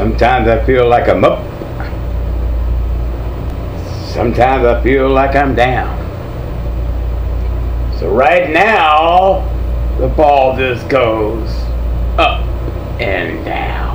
Sometimes I feel like I'm up. Sometimes I feel like I'm down. So right now, the ball just goes up and down.